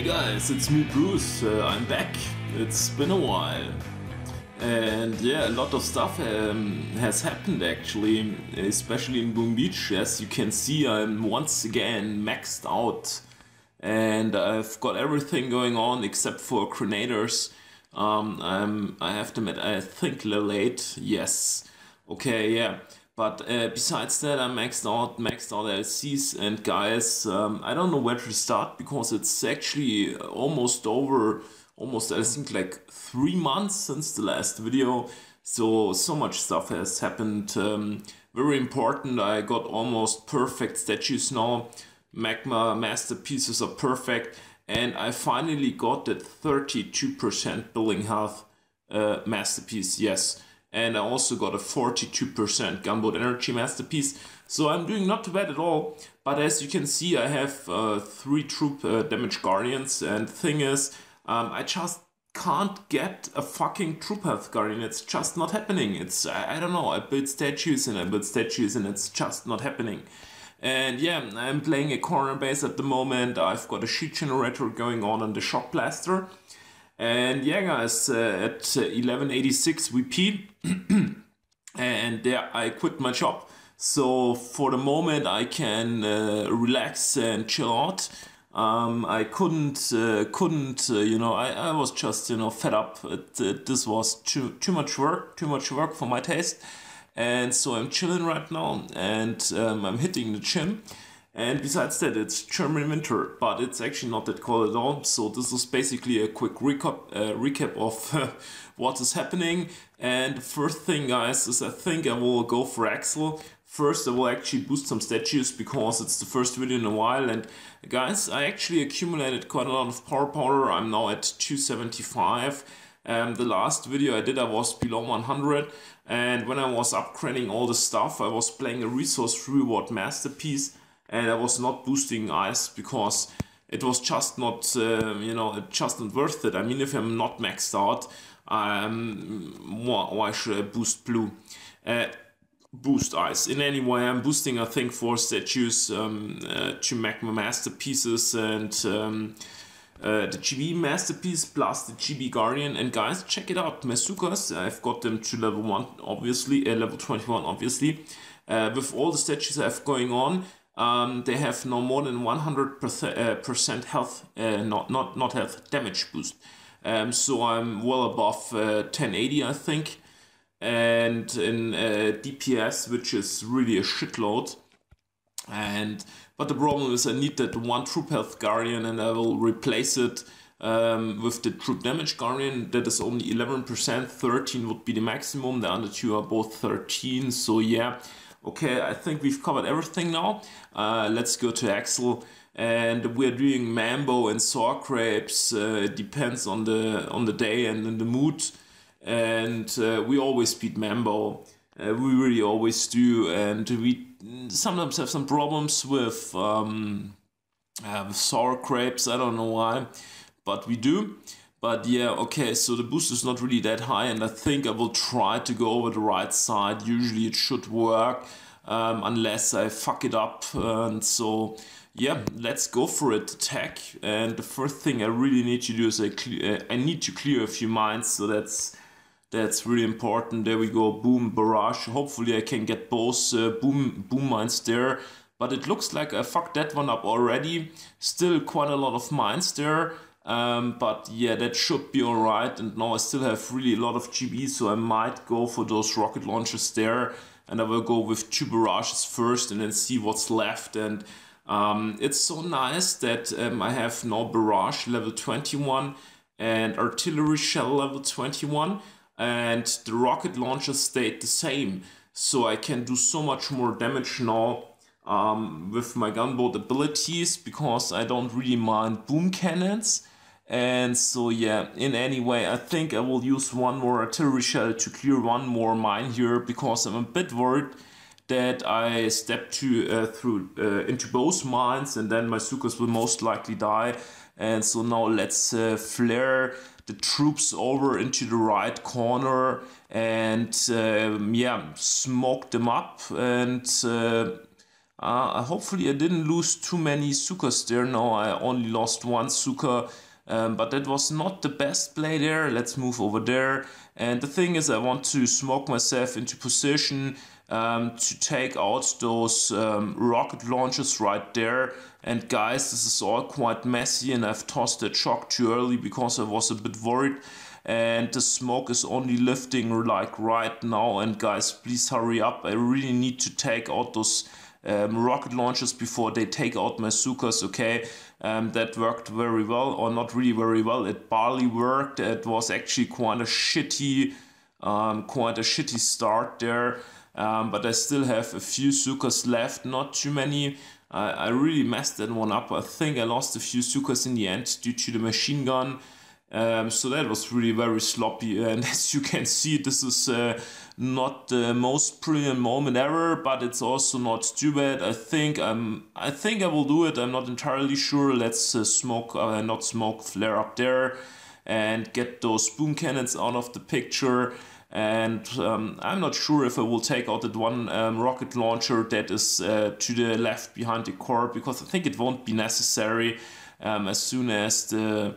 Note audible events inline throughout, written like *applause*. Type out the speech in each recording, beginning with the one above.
Hey guys, it's me Bruce. Uh, I'm back. It's been a while. And yeah, a lot of stuff um, has happened actually, especially in Boom Beach. As you can see, I'm once again maxed out. And I've got everything going on except for Grenadiers. Um, I'm, I have to admit, I think level 8. Yes. Okay, yeah. But uh, besides that, I'm maxed out, maxed out LCs. And guys, um, I don't know where to start because it's actually almost over, almost I think like three months since the last video. So, so much stuff has happened. Um, very important, I got almost perfect statues now. Magma masterpieces are perfect. And I finally got that 32% building health uh, masterpiece, yes and I also got a 42% gunboat energy masterpiece. So I'm doing not too bad at all, but as you can see I have uh, 3 troop uh, damage guardians and the thing is, um, I just can't get a fucking troop health guardian, it's just not happening. It's, I, I don't know, I build statues and I build statues and it's just not happening. And yeah, I'm playing a corner base at the moment, I've got a shield generator going on on the shock blaster. And yeah, guys, uh, at 1186 we VP, *clears throat* and there I quit my job. So for the moment, I can uh, relax and chill out. Um, I couldn't, uh, couldn't, uh, you know, I, I was just, you know, fed up. It, it, this was too, too much work, too much work for my taste. And so I'm chilling right now and um, I'm hitting the gym. And besides that, it's German winter, but it's actually not that cold at all. So this is basically a quick recap, uh, recap of uh, *laughs* what is happening. And the first thing, guys, is I think I will go for Axel. First, I will actually boost some statues because it's the first video in a while. And guys, I actually accumulated quite a lot of power powder. I'm now at 275. Um, the last video I did, I was below 100. And when I was upgrading all the stuff, I was playing a resource reward masterpiece and I was not boosting ice because it was just not, uh, you know, it just not worth it. I mean, if I'm not maxed out, um, why should I boost blue? Uh, boost ice. In any way, I'm boosting, I think, four statues um, uh, to Magma Masterpieces and um, uh, the GB Masterpiece plus the GB Guardian. And guys, check it out. Masukas, I've got them to level 1, obviously, uh, level 21, obviously. Uh, with all the statues I have going on, um, they have no more than 100% uh, percent health, uh, not, not, not health, damage boost. Um, so I'm well above uh, 1080, I think. And in uh, DPS, which is really a shitload. And But the problem is I need that one troop health guardian and I will replace it um, with the troop damage guardian that is only 11%, 13 would be the maximum, the other two are both 13, so yeah, Okay, I think we've covered everything now. Uh, let's go to Axel. And we're doing mambo and sour grapes. Uh, depends on the on the day and in the mood. And uh, we always beat mambo. Uh, we really always do. And we sometimes have some problems with, um, uh, with sour grapes. I don't know why, but we do. But yeah, okay, so the boost is not really that high and I think I will try to go over the right side. Usually it should work um, unless I fuck it up. And so yeah, let's go for it, attack. And the first thing I really need to do is I, clear, I need to clear a few mines, so that's that's really important. There we go, boom, barrage. Hopefully I can get both uh, boom, boom mines there. But it looks like I fucked that one up already. Still quite a lot of mines there. Um, but yeah, that should be alright. And now I still have really a lot of GB, so I might go for those rocket launchers there. And I will go with two barrages first and then see what's left. And um, it's so nice that um, I have now barrage level 21 and artillery shell level 21. And the rocket launcher stayed the same. So I can do so much more damage now um, with my gunboat abilities because I don't really mind boom cannons. And so yeah, in any way, I think I will use one more artillery shell to clear one more mine here because I'm a bit worried that I step to, uh, through uh, into both mines and then my Zookas will most likely die. And so now let's uh, flare the troops over into the right corner and um, yeah, smoke them up and uh, hopefully I didn't lose too many Zookas there. No, I only lost one Zooka. Um, but that was not the best play there. Let's move over there. And the thing is, I want to smoke myself into position um, to take out those um, rocket launches right there. And guys, this is all quite messy and I've tossed that shock too early because I was a bit worried. And the smoke is only lifting like right now. And guys, please hurry up. I really need to take out those um, rocket launches before they take out my Zookas, okay? Um, that worked very well, or not really very well. It barely worked. It was actually quite a shitty, um, quite a shitty start there. Um, but I still have a few Zookas left, not too many. I, I really messed that one up. I think I lost a few Zookas in the end due to the machine gun. Um, so that was really very sloppy. *laughs* And as you can see, this is uh, not the most brilliant moment ever, but it's also not too bad. I think I'm. I think I will do it. I'm not entirely sure. Let's uh, smoke, uh, not smoke, flare up there, and get those boom cannons out of the picture. And um, I'm not sure if I will take out that one um, rocket launcher that is uh, to the left behind the core because I think it won't be necessary um, as soon as the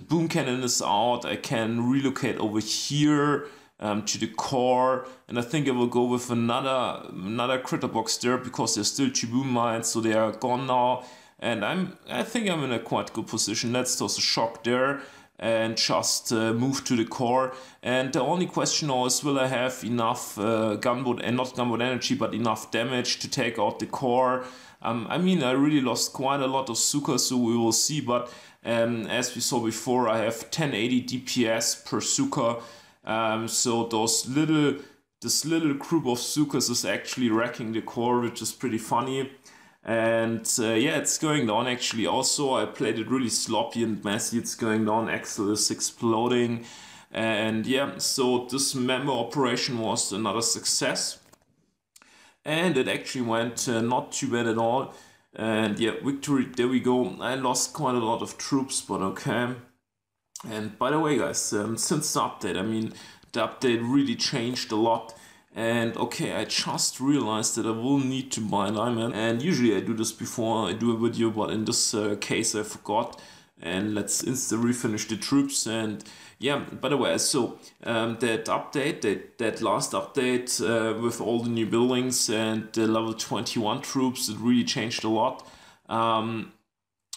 the boom cannon is out. I can relocate over here um, to the core, and I think I will go with another another critter box there because there's still two boom mines, so they are gone now. And I'm I think I'm in a quite good position. Let's toss a shock there and just uh, move to the core. And the only question now is will I have enough uh, gunboat and not gunboat energy, but enough damage to take out the core. Um, I mean, I really lost quite a lot of Zooka, so we will see. But um, as we saw before, I have 1080 DPS per Zooka. Um, so those little, this little group of Zookas is actually wrecking the core, which is pretty funny. And uh, yeah, it's going down actually. Also, I played it really sloppy and messy. It's going down. Axel is exploding. And yeah, so this member operation was another success. And it actually went uh, not too bad at all. And yeah, victory, there we go. I lost quite a lot of troops, but okay. And by the way, guys, um, since the update, I mean, the update really changed a lot. And okay, I just realized that I will need to buy an diamond. And usually I do this before I do a video, but in this uh, case I forgot. And let's instantly refinish the troops and yeah, by the way, so um, that update, that, that last update uh, with all the new buildings and the level 21 troops, it really changed a lot. Um,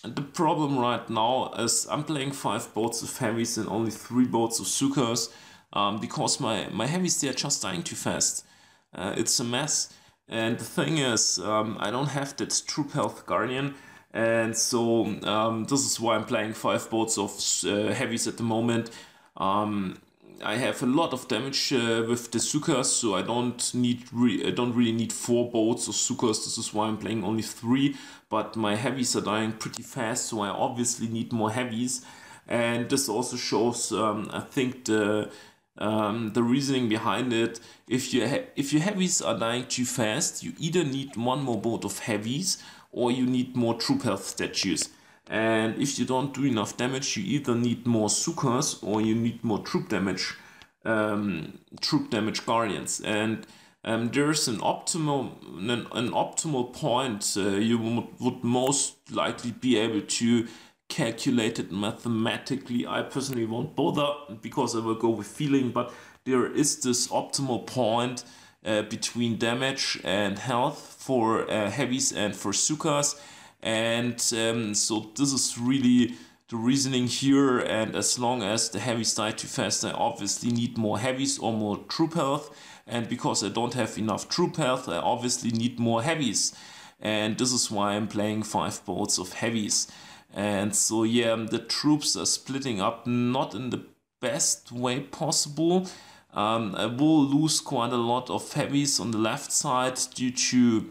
the problem right now is I'm playing 5 boats of heavies and only 3 boats of Zookas um, because my, my heavies, they are just dying too fast. Uh, it's a mess. And the thing is, um, I don't have that troop health guardian and so um, this is why I'm playing 5 boats of uh, heavies at the moment um, I have a lot of damage uh, with the Zookas, so I don't need re I don't really need four boats of Zookas. This is why I'm playing only three. But my heavies are dying pretty fast, so I obviously need more heavies. And this also shows, um, I think, the um, the reasoning behind it. If you if your heavies are dying too fast, you either need one more boat of heavies or you need more troop health statues. And if you don't do enough damage, you either need more Zookas or you need more troop damage, um, troop damage guardians. And um, there's an optimal an, an optimal point uh, you would, would most likely be able to calculate it mathematically. I personally won't bother because I will go with feeling, but there is this optimal point uh, between damage and health for uh, heavies and for Zookas and um, so this is really the reasoning here. And as long as the heavies die too fast I obviously need more heavies or more troop health. And because I don't have enough troop health I obviously need more heavies. And this is why I'm playing 5 boats of heavies. And so yeah the troops are splitting up not in the best way possible. Um, I will lose quite a lot of heavies on the left side due to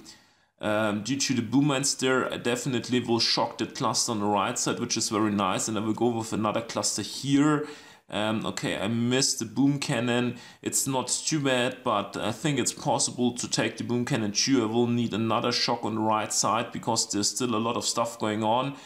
um, due to the boom mines there, I definitely will shock that cluster on the right side, which is very nice. And I will go with another cluster here. Um, okay, I missed the boom cannon. It's not too bad, but I think it's possible to take the boom cannon too. I will need another shock on the right side because there's still a lot of stuff going on.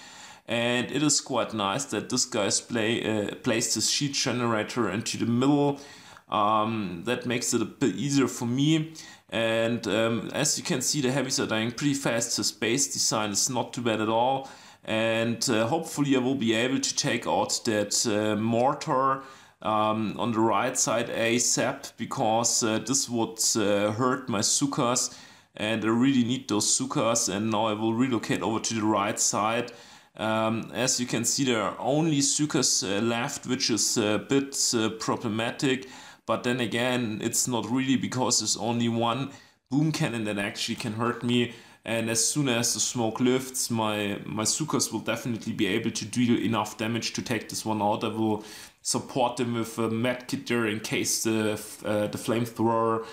And it is quite nice that this guy's play, uh, placed his shield generator into the middle Um, that makes it a bit easier for me. And um, as you can see, the heavies are dying pretty fast. So space design is not too bad at all. And uh, hopefully I will be able to take out that uh, mortar um, on the right side ASAP because uh, this would uh, hurt my zookas and I really need those zookas and now I will relocate over to the right side. Um, as you can see there are only zookas uh, left which is a bit uh, problematic but then again it's not really because there's only one boom cannon that actually can hurt me and as soon as the smoke lifts my my zookas will definitely be able to deal enough damage to take this one out I will support them with a medkit there in case the uh, the flamethrower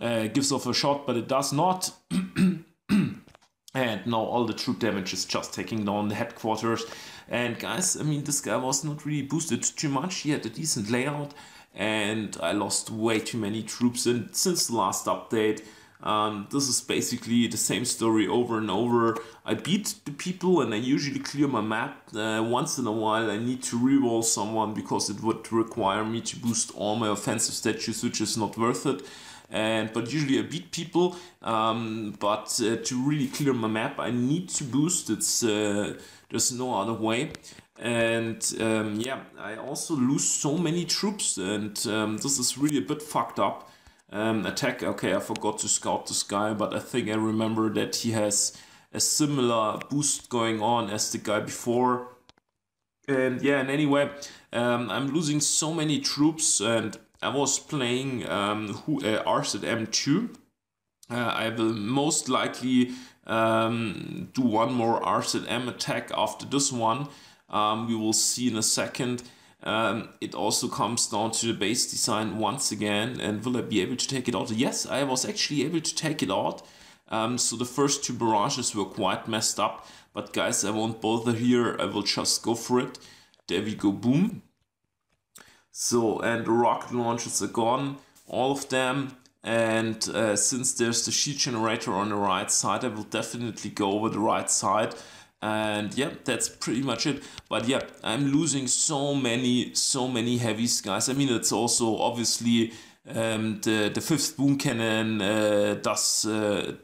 uh, gives off a shot, but it does not. *clears throat* and now all the troop damage is just taking down the headquarters. And guys, I mean, this guy was not really boosted too much. He had a decent layout, and I lost way too many troops. And since the last update, um, this is basically the same story over and over. I beat the people and I usually clear my map. Uh, once in a while I need to reroll someone because it would require me to boost all my offensive statues, which is not worth it. And but usually I beat people. Um, but uh, to really clear my map, I need to boost. It's uh, there's no other way. And um, yeah, I also lose so many troops, and um, this is really a bit fucked up um, attack. Okay, I forgot to scout this guy, but I think I remember that he has a similar boost going on as the guy before. And yeah, and anyway, um, I'm losing so many troops, and I was playing um, who, uh, RZM2. Uh, I will most likely um, do one more RZM attack after this one. Um, we will see in a second. Um, it also comes down to the base design once again. And will I be able to take it out? Yes, I was actually able to take it out. Um, so the first two barrages were quite messed up. But guys, I won't bother here. I will just go for it. There we go, boom. So, and the rocket launchers are gone, all of them. And uh, since there's the shield generator on the right side, I will definitely go over the right side and yeah that's pretty much it. But yeah i'm losing so many so many heavies guys i mean it's also obviously um, the the fifth boom cannon uh, does uh,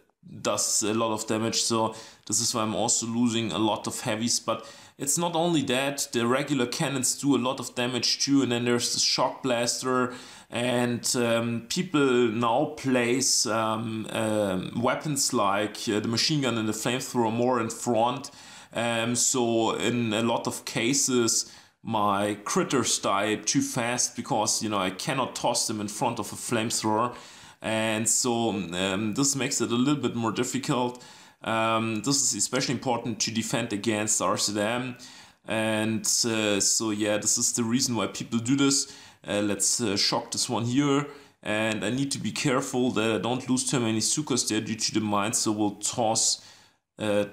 does a lot of damage. So this is why i'm also losing a lot of heavies. But it's not only that. The regular cannons do a lot of damage too. And then there's the shock blaster. And um, people now place um, uh, weapons like uh, the machine gun and the flamethrower more in front um, so in a lot of cases, my critters die too fast because you know I cannot toss them in front of a flamethrower, and so um, this makes it a little bit more difficult. Um, this is especially important to defend against RZM, and uh, so yeah, this is the reason why people do this. Uh, let's uh, shock this one here. And I need to be careful that I don't lose too many zookas there due to the mines, so we'll toss uh,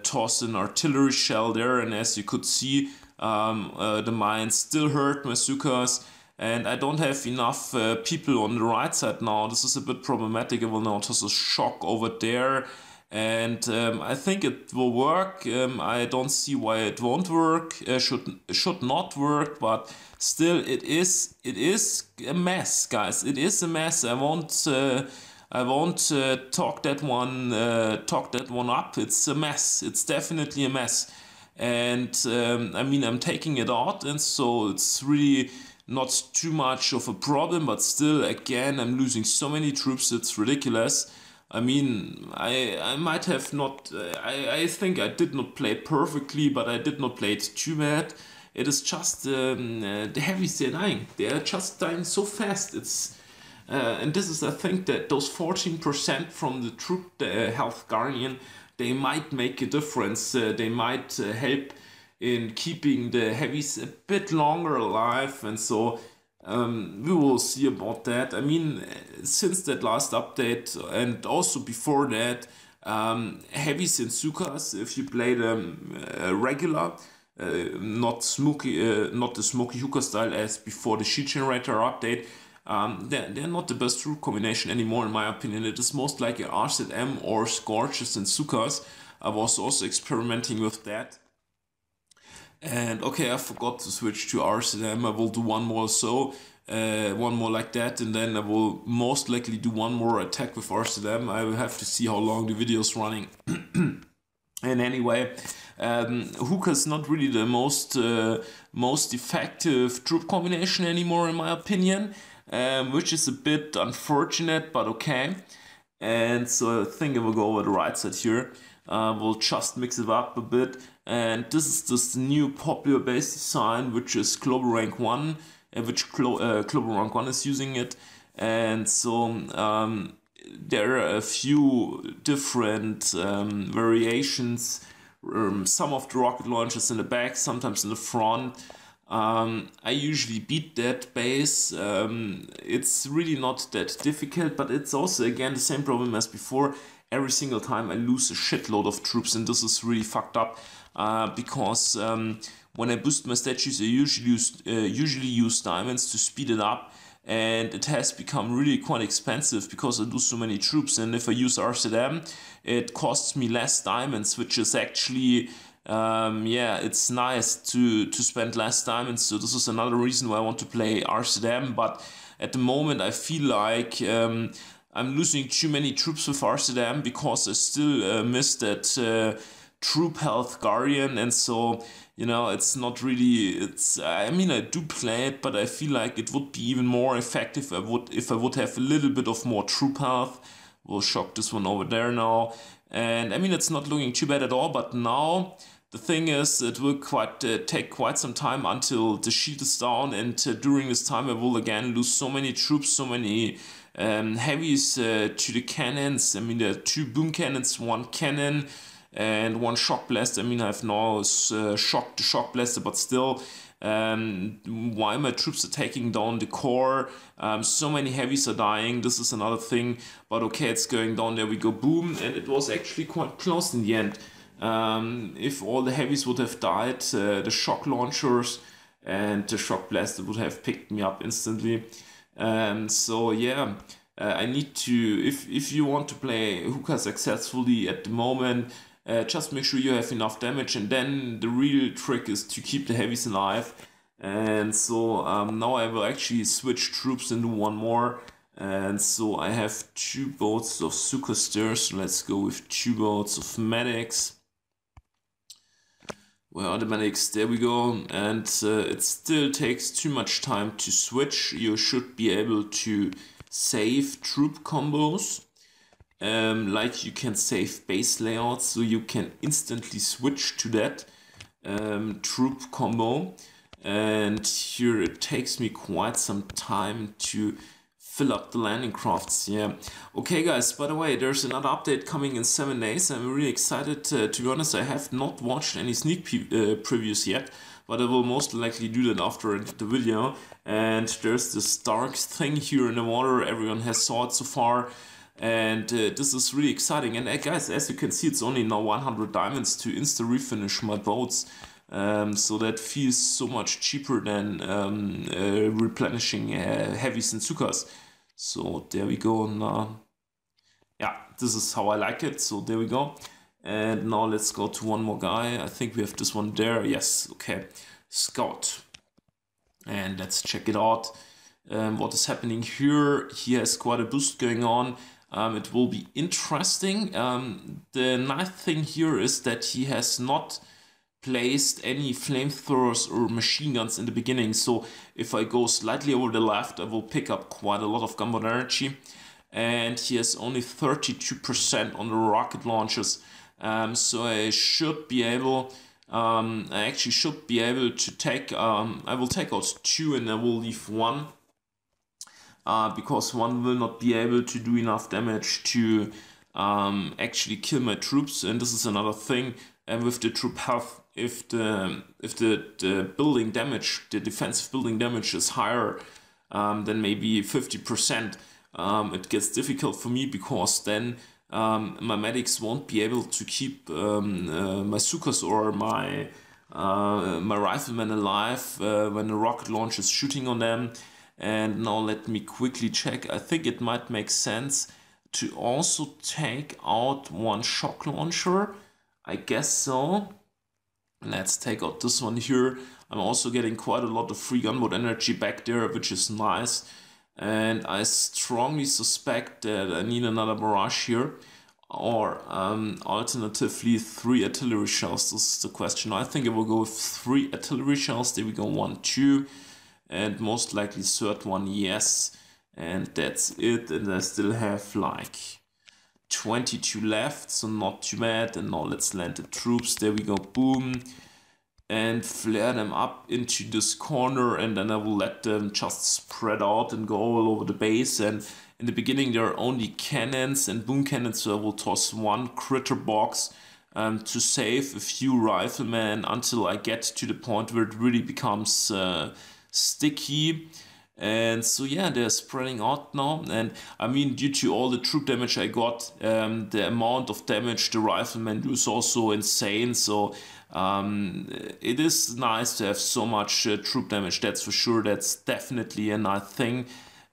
an artillery shell there, and as you could see, um, uh, the mines still hurt Masukas. And I don't have enough uh, people on the right side now. This is a bit problematic. I will now toss a shock over there. And um, I think it will work. Um, I don't see why it won't work. Uh, should should not work, but still, it is it is a mess, guys. It is a mess. I won't uh, I won't uh, talk that one uh, talk that one up. It's a mess. It's definitely a mess, and um, I mean I'm taking it out, and so it's really not too much of a problem. But still, again, I'm losing so many troops. It's ridiculous. I mean, I I might have not. I I think I did not play perfectly, but I did not play it too bad. It is just um, uh, the heavies they're dying. They're just dying so fast. It's uh, and this is, I think, that those 14% from the troop uh, health guardian, they might make a difference. Uh, they might uh, help in keeping the heavies a bit longer alive. And so um, we will see about that. I mean, since that last update and also before that, um, heavies and zookas, if you play them uh, regular, uh, not smoky, not the smoky hooka style as before the shield generator update, um, they're, they're not the best root combination anymore, in my opinion. It is most like a RZM or Scorchers and Zookas. I was also experimenting with that. And okay, I forgot to switch to RZM. I will do one more so. uh, one more like that, and then I will most likely do one more attack with RZM. I will have to see how long the video is running. *clears throat* and anyway, um, Hooka is not really the most uh, most effective troop combination anymore, in my opinion, um, which is a bit unfortunate, but okay. And so I think I will go over the right side here. Uh, we'll just mix it up a bit. And this is this new popular base design, which is Global Rank 1 uh, which Glo uh, Global Rank 1 is using it. And so um, there are a few different um, variations. Um, some of the rocket launchers in the back, sometimes in the front. Um, I usually beat that base. Um, it's really not that difficult, but it's also again the same problem as before. Every single time I lose a shitload of troops, and this is really fucked up uh, because um, when I boost my statues, I usually use, uh, usually use diamonds to speed it up and it has become really quite expensive because I do so many troops and if I use RZM it costs me less diamonds which is actually um, yeah it's nice to to spend less diamonds so this is another reason why I want to play RZM but at the moment I feel like um, I'm losing too many troops with RZM because I still uh, miss that uh, troop health guardian and so you know it's not really it's i mean i do play it but i feel like it would be even more effective if i would if i would have a little bit of more troop health. We'll shock this one over there now. And i mean it's not looking too bad at all but now the thing is it will quite uh, take quite some time until the shield is down and uh, during this time i will again lose so many troops so many um, heavies uh, to the cannons i mean there are two boom cannons one cannon and one shock blast. I mean, I've now uh, shocked the shock blaster, but still, um, why my troops are taking down the core. Um, so many heavies are dying. This is another thing, but okay, it's going down. There we go, boom, and it was actually quite close in the end. Um, if all the heavies would have died, uh, the shock launchers and the shock blaster would have picked me up instantly. Um, so yeah. Uh, I need to if if you want to play hooka successfully at the moment, uh, just make sure you have enough damage and then the real trick is to keep the heavies alive. And so um, now I will actually switch troops into one more. And so I have two boats of Suchosters. Let's go with two boats of medics. The medics? There we go. And uh, it still takes too much time to switch. You should be able to save troop combos um, like you can save base layouts so you can instantly switch to that um, troop combo and here it takes me quite some time to fill up the landing crafts yeah. Okay guys by the way there's another update coming in seven days. I'm really excited uh, to be honest i have not watched any sneak uh, previews yet but I will most likely do that after the video. And there's this dark thing here in the water, everyone has saw it so far. And uh, this is really exciting. And uh, guys as you can see it's only now 100 diamonds to insta refinish my boats. Um, so that feels so much cheaper than um, uh, replenishing uh, heavies and zookas so there we go now yeah this is how I like it. So there we go. And now let's go to one more guy. I think we have this one there. Yes okay. Scout and let's check it out. Um, what is happening here? He has quite a boost going on. Um, it will be interesting. Um, the nice thing here is that he has not placed any flamethrowers or machine guns in the beginning. So if I go slightly over the left, I will pick up quite a lot of gunboat energy. And he has only 32% on the rocket launches. Um, so I should be able, um, I actually should be able to take, um, I will take out two and I will leave one uh, because one will not be able to do enough damage to um, actually kill my troops. And this is another thing and with the troop health. If the if the, the building damage, the defensive building damage is higher um, than maybe 50%, um, it gets difficult for me because then um, my medics won't be able to keep um, uh, my zookas or my uh, my riflemen alive uh, when the rocket launch is shooting on them. And now let me quickly check. I think it might make sense to also take out one shock launcher. I guess so. Let's take out this one here. I'm also getting quite a lot of free gunboat energy back there, which is nice. And I strongly suspect that I need another barrage here or um, alternatively three artillery shells. This is the question. I think I will go with three artillery shells. There we go, one, two, and most likely third one, yes. And that's it. And I still have like 22 left, so not too bad. And now let's land the troops. There we go, boom. And flare them up into this corner, and then I will let them just spread out and go all over the base. And in the beginning, there are only cannons and boom cannons, so I will toss one critter box um, to save a few riflemen until I get to the point where it really becomes uh, sticky. And so yeah, they're spreading out now. And I mean, due to all the troop damage I got, um, the amount of damage the riflemen do is also insane. So um, it is nice to have so much uh, troop damage. That's for sure. That's definitely a nice thing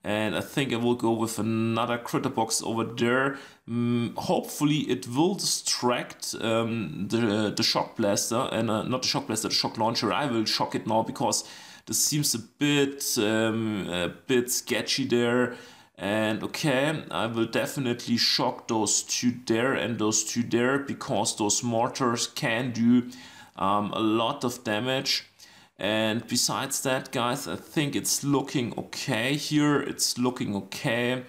and I think I will go with another critter box over there. Mm, hopefully it will distract um, the, the shock blaster and uh, not the shock blaster, the shock launcher. I will shock it now because this seems a bit um, a bit sketchy there. And okay, I will definitely shock those two there and those two there because those mortars can do um, a lot of damage. And besides that, guys, I think it's looking okay here. It's looking okay.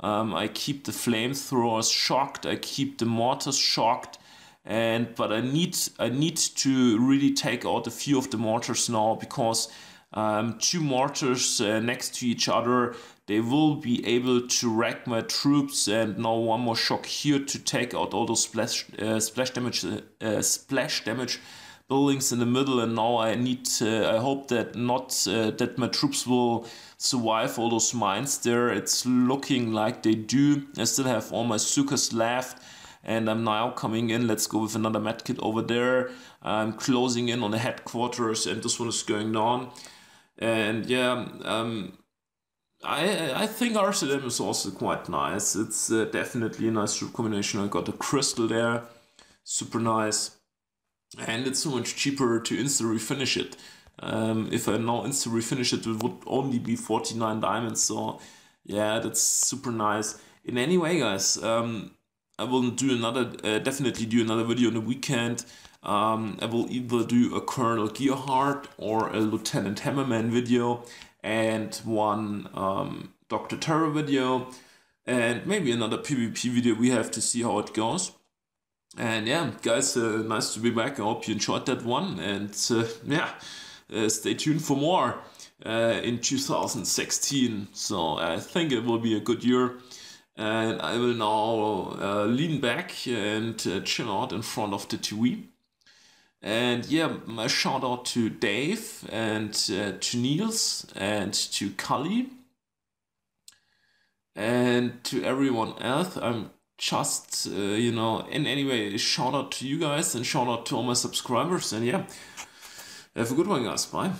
Um, I keep the flamethrowers shocked. I keep the mortars shocked. And but I need I need to really take out a few of the mortars now because um, two mortars uh, next to each other. They will be able to wreck my troops and now one more shock here to take out all those splash uh, splash damage uh, splash damage buildings in the middle. And now I need I hope that not uh, that my troops will survive all those mines there. It's looking like they do. I still have all my zookas left and I'm now coming in. Let's go with another medkit over there. I'm closing in on the headquarters and this one is going down and yeah um, I I think RZM is also quite nice it's uh, definitely a nice combination I got a crystal there super nice and it's so much cheaper to insta refinish it. Um, if I now insta refinish it, it would only be 49 diamonds. So yeah, that's super nice. In any way, guys, um, I will do another, uh, definitely do another video on the weekend. Um, I will either do a Colonel Gearheart or a Lieutenant Hammerman video and one um, Dr. Terror video and maybe another PvP video. We have to see how it goes. And yeah, guys, uh, nice to be back. I hope you enjoyed that one. And uh, yeah, uh, stay tuned for more uh, in 2016. So I think it will be a good year. And I will now uh, lean back and uh, chill out in front of the TV. And yeah, my shout out to Dave and to Niels and to Cully and to everyone else. I'm just, uh, you know, in any way, shout out to you guys and shout out to all my subscribers. And yeah, have a good one, guys. Bye.